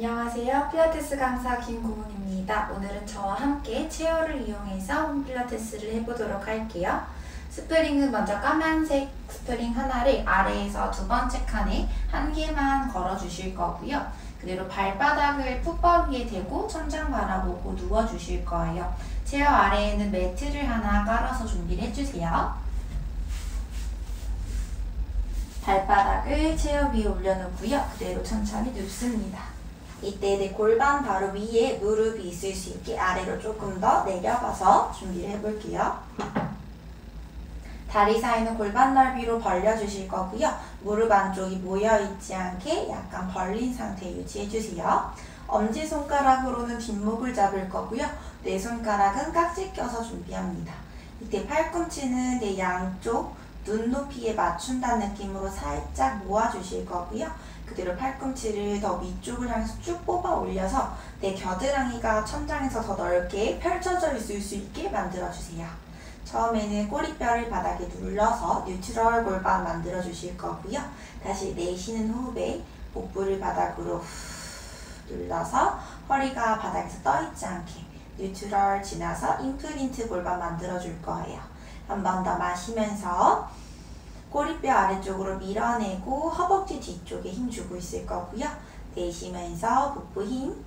안녕하세요. 필라테스 강사 김고은입니다. 오늘은 저와 함께 chair를 이용해서 home필라테스를 해보도록 할게요. 스프링은 먼저 까만색 스프링 하나를 아래에서 두 번째 칸에 한 개만 걸어주실 거고요. 그대로 발바닥을 foot bar 위에 대고 천장 바라보고 누워주실 거예요. chair 아래에는 매트를 하나 깔아서 준비를 해주세요. 발바닥을 체어 위에 올려놓고요. 그대로 천천히 눕습니다. 이때 내 골반 바로 위에 무릎이 있을 수 있게 아래로 조금 더 내려가서 준비를 해볼게요. 다리 사이는 골반 넓이로 벌려주실 거고요. 무릎 안쪽이 모여있지 않게 약간 벌린 상태 유지해주세요. 엄지손가락으로는 뒷목을 잡을 거고요. 내 손가락은 깍지 껴서 준비합니다. 이때 팔꿈치는 내 양쪽 눈높이에 맞춘다는 느낌으로 살짝 모아주실 거고요. 그대로 팔꿈치를 더 위쪽을 향해서 쭉 뽑아 올려서 내 겨드랑이가 천장에서 더 넓게 펼쳐져 있을 수 있게 만들어주세요. 처음에는 꼬리뼈를 바닥에 눌러서 뉴트럴 골반 만들어 주실 거고요. 다시 내쉬는 호흡에 복부를 바닥으로 눌러서 허리가 바닥에서 떠 있지 않게 뉴트럴 지나서 임플린트 골반 만들어 줄 거예요. 한 번 더 마시면서 꼬리뼈 아래쪽으로 밀어내고 허벅지 뒤쪽에 힘 주고 있을 거고요. 내쉬면서 복부 힘.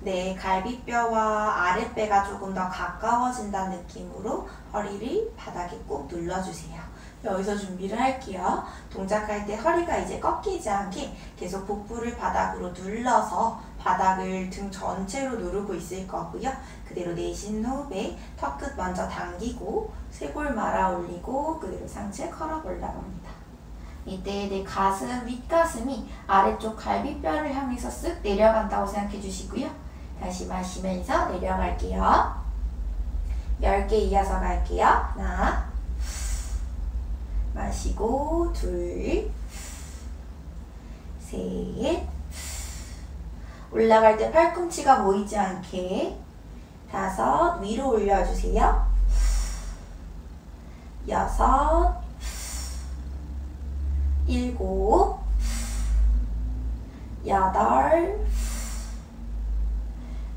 네, 갈비뼈와 아랫배가 조금 더 가까워진다는 느낌으로 허리를 바닥에 꾹 눌러주세요. 여기서 준비를 할게요. 동작할 때 허리가 이제 꺾이지 않게 계속 복부를 바닥으로 눌러서 바닥을 등 전체로 누르고 있을 거고요. 그대로 내쉬는 호흡에 턱끝 먼저 당기고 쇄골 말아 올리고 그대로 상체 컬업 올라갑니다. 이때 내 가슴, 윗가슴이 아래쪽 갈비뼈를 향해서 쓱 내려간다고 생각해 주시고요. 다시 마시면서 내려갈게요. 10개 이어서 갈게요. 하나, 마시고 둘, 셋, 올라갈 때 팔꿈치가 모이지 않게 다섯, 위로 올려주세요. 여섯, 일곱, 여덟,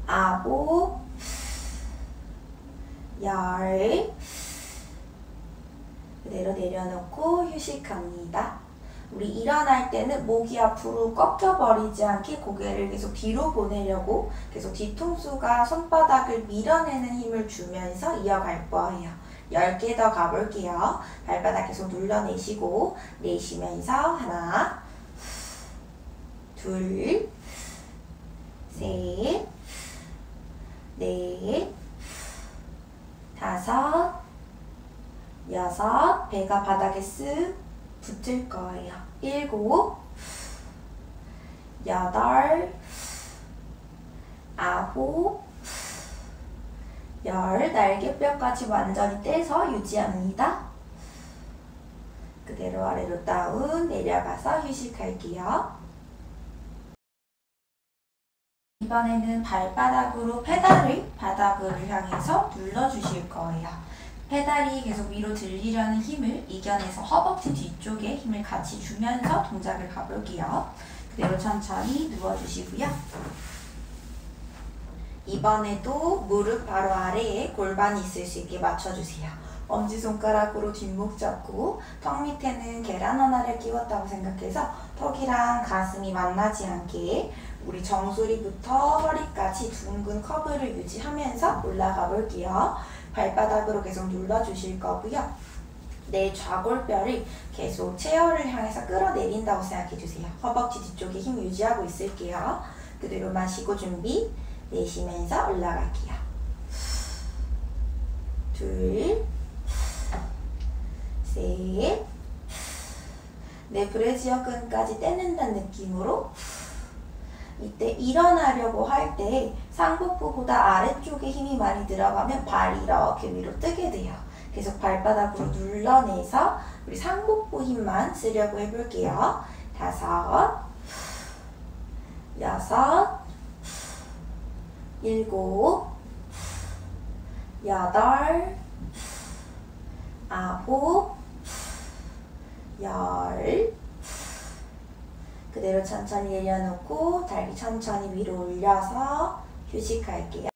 아홉, 열, 그대로 내려놓고 휴식합니다. 우리 일어날 때는 목이 앞으로 꺾여버리지 않게 고개를 계속 뒤로 보내려고 계속 뒤통수가 손바닥을 밀어내는 힘을 주면서 이어갈 거예요. 10개 더 가볼게요. 발바닥 계속 눌러내시고 내쉬면서 하나 둘 셋, 넷, 다섯, 여섯, 배가 바닥에 쓱 붙을 거예요. 일곱, 여덟, 아홉, 열, 날개뼈까지 완전히 떼서 유지합니다. 그대로 아래로 다운, 내려가서 휴식할게요. 이번에는 발바닥으로 페달을 바닥을 향해서 눌러주실 거예요. 페달이 계속 위로 들리려는 힘을 이겨내서 허벅지 뒤쪽에 힘을 같이 주면서 동작을 가볼게요. 그대로 천천히 누워주시고요. 이번에도 무릎 바로 아래에 골반이 있을 수 있게 맞춰주세요. 엄지손가락으로 뒷목 잡고 턱 밑에는 계란 하나를 끼웠다고 생각해서 턱이랑 가슴이 만나지 않게 우리 정수리부터 허리까지 둥근 커브를 유지하면서 올라가 볼게요. 발바닥으로 계속 눌러주실 거고요. 내 좌골뼈를 계속 체어를 향해서 끌어내린다고 생각해 주세요. 허벅지 뒤쪽에 힘 유지하고 있을게요. 그대로 마시고 준비. 내쉬면서 올라갈게요. 둘, 셋, 내 브래지어 끈까지 떼는다는 느낌으로 이때 일어나려고 할 때 상복부보다 아래쪽에 힘이 많이 들어가면 발이 이렇게 위로 뜨게 돼요. 계속 발바닥으로 눌러내서 우리 상복부 힘만 쓰려고 해볼게요. 다섯, 여섯, 일곱, 여덟, 아홉, 열, 그대로 천천히 내려놓고 다리 천천히 위로 올려서 휴식할게요.